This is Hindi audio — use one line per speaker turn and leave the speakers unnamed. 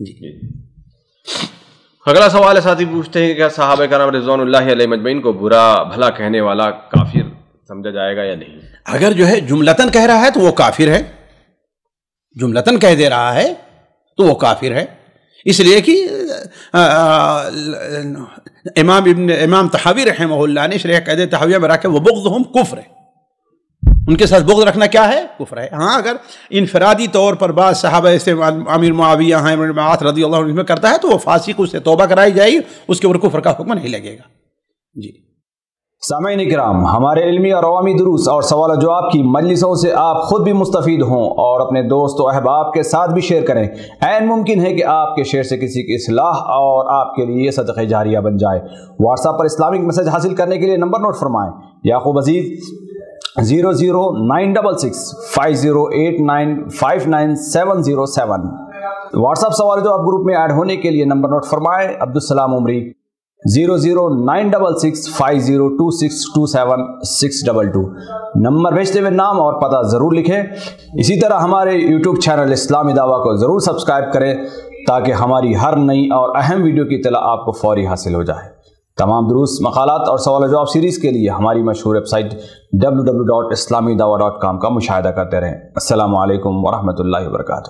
जी।
अगला सवाल है साथी पूछते हैं क्या साहब कराम रिजवान मजमैन को बुरा भला कहने वाला काफिर समझा जाएगा या नहीं?
अगर जो है जुमलतन कह रहा है तो वो काफिर है। जुमलतन कह दे रहा है तो वो काफिर है। इसलिए कि इमाम इमाम तहावी रहमल्ला ने शरीह कैद तहाविया में रखे वो बुग्ज हम कुफ्र है। उनके साथ बुग्ज रखना क्या है? कुफ्र है। हाँ अगर इनफरादी तौर पर बाद साहब ऐसे आमिर मुआविया हैं रदी अल्लाह में करता है तो वो फासिक उससे तोबा कराई जाएगी, उसके ऊपर कुफ्र का हुक्म नहीं लगेगा। जी।
सामीन कराम हमारे इलमी और अवामी दुरूस और सवाल जवाब की मजलिसों से आप खुद भी मुस्तफ़ हों और अपने दोस्तों अहबाब के साथ भी शेयर करें। एन मुमकिन है कि आपके शेयर से किसी की असलाह और आपके लिए सदक़ जारिया बन जाए। व्हाट्सएप पर इस्लामिक मैसेज हासिल करने के लिए number note फरमाएँ। Yakub Aziz zero zero nine double six five zero eight nine five nine seven zero seven. WhatsApp सवाल आप ग्रुप में ऐड होने के लिए number note फरमाएँ। Abdussalam Umri, zero zero nine double six five zero two six two seven six double two. Number भेजते हुए नाम और पता ज़रूर लिखें। इसी तरह हमारे यूट्यूब चैनल इस्लामी दावा को ज़रूर सब्सक्राइब करें ताकि हमारी हर नई और अहम वीडियो की तला आपको फौरी हासिल हो जाए। तमाम दुरुस्त मकालत और सवाल जवाब सीरीज़ के लिए हमारी मशहूर website W W dot Islami Dawah dot com का मुशाह करते रहें। असल वरहमल वर्का